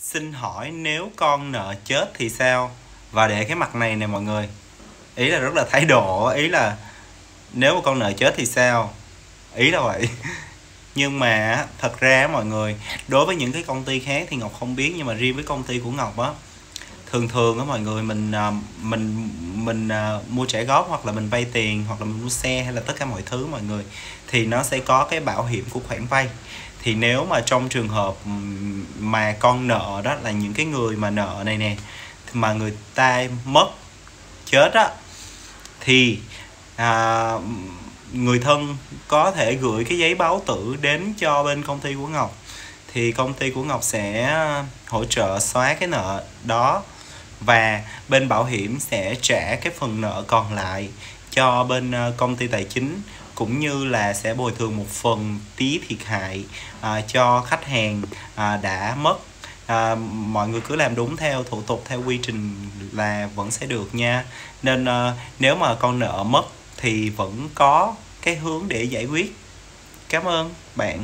Xin hỏi nếu con nợ chết thì sao? Và để cái mặt này nè mọi người Ý là rất là thái độ, Ý là nếu mà con nợ chết thì sao? Ý là vậy Nhưng mà thật ra mọi người, Đối với những cái công ty khác thì Ngọc không biết, Nhưng mà riêng với công ty của Ngọc á, thường thường á mọi người mình à, mình mình uh, mua trả góp hoặc là mình vay tiền hoặc là mình mua xe hay là tất cả mọi thứ mọi người thì nó sẽ có cái bảo hiểm của khoản vay. Thì nếu mà trong trường hợp mà con nợ đó là những cái người mà nợ này nè mà người ta mất chết á thì à, người thân có thể gửi cái giấy báo tử đến cho bên công ty của Ngọc. Thì công ty của Ngọc sẽ hỗ trợ xóa cái nợ đó và bên bảo hiểm sẽ trả cái phần nợ còn lại cho bên ờ, công ty tài chính cũng như là sẽ bồi thường một phần tí thiệt hại à, cho khách hàng à, đã mất. À, mọi người cứ làm đúng theo thủ tục theo quy trình là vẫn sẽ được nha. Nên à, nếu mà con nợ mất thì vẫn có cái hướng để giải quyết. Cảm ơn bạn.